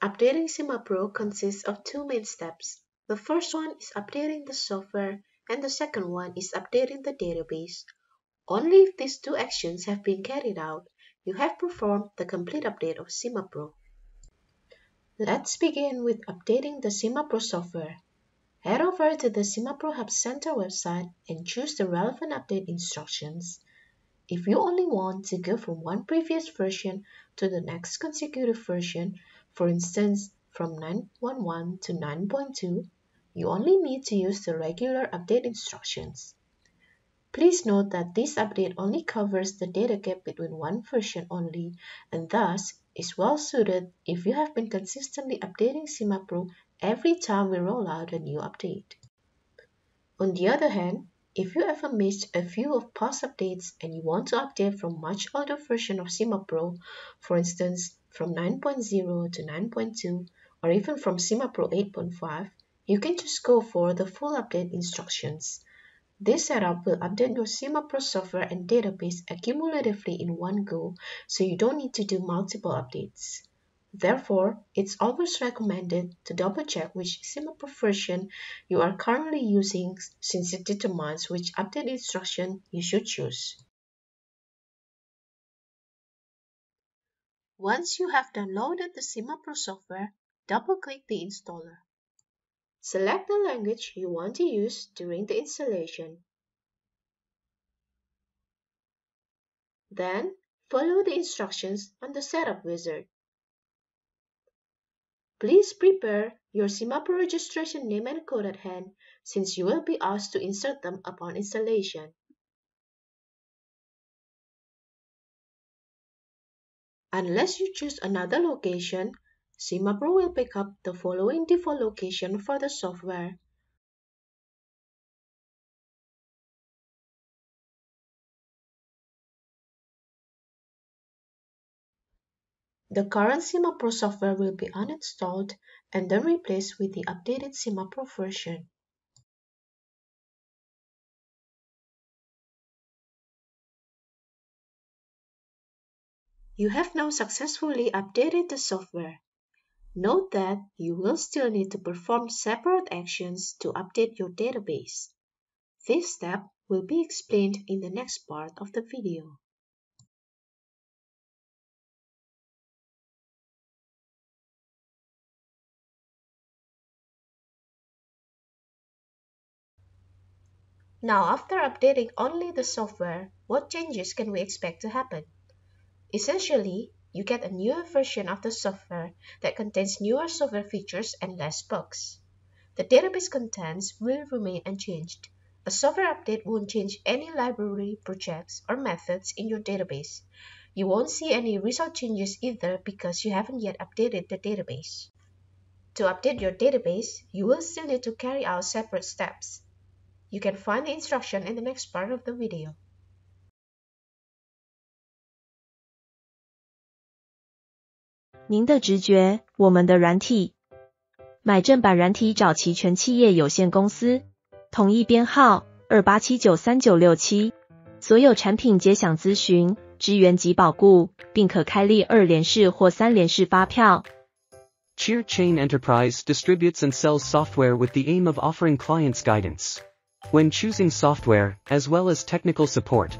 Updating SimaPro consists of two main steps. The first one is updating the software and the second one is updating the database. Only if these two actions have been carried out, you have performed the complete update of SimaPro. Let's begin with updating the SimaPro software. Head over to the SimaPro Hub Center website and choose the relevant update instructions. If you only want to go from one previous version to the next consecutive version, for instance from 9.11 to 9.2, you only need to use the regular update instructions. Please note that this update only covers the data gap between one version only and thus is well suited if you have been consistently updating SimaPro every time we roll out a new update. On the other hand, if you ever missed a few of past updates and you want to update from much older version of SimaPro, for instance from 9.0 to 9.2 or even from SimaPro 8.5, you can just go for the full update instructions. This setup will update your SimaPro software and database accumulatively in one go, so you don't need to do multiple updates. Therefore, it's always recommended to double check which SimaPro version you are currently using since it determines which update instruction you should choose. Once you have downloaded the SimaPro software, double-click the installer. Select the language you want to use during the installation. Then, follow the instructions on the Setup wizard. Please prepare your SimaPro registration name and code at hand since you will be asked to insert them upon installation. Unless you choose another location, SimaPro will pick up the following default location for the software. The current SimaPro software will be uninstalled and then replaced with the updated SimaPro version. You have now successfully updated the software. Note that you will still need to perform separate actions to update your database. This step will be explained in the next part of the video. Now, after updating only the software, what changes can we expect to happen? Essentially, you get a newer version of the software that contains newer software features and less bugs. The database contents will remain unchanged. A software update won't change any library, projects, or methods in your database. You won't see any result changes either because you haven't yet updated the database. To update your database, you will still need to carry out separate steps. You can find the instruction in the next part of the video. 您的直觉，我们的软体。买正版软体找祺荃企业有限公司，统一编号二八七九三九六七。所有产品皆享咨询、支援及保固，并可开立二联式或三联式发票。Cheer Chain Enterprise distributes and sells software with the aim of offering clients guidance. When choosing software, as well as technical support,